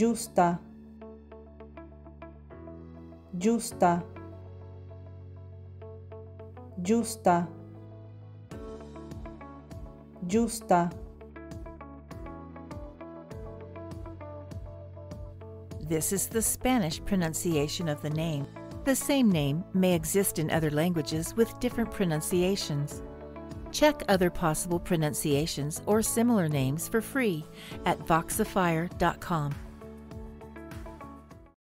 Yusta, yusta, yusta, yusta. This is the Spanish pronunciation of the name. The same name may exist in other languages with different pronunciations. Check other possible pronunciations or similar names for free at voxifier.com.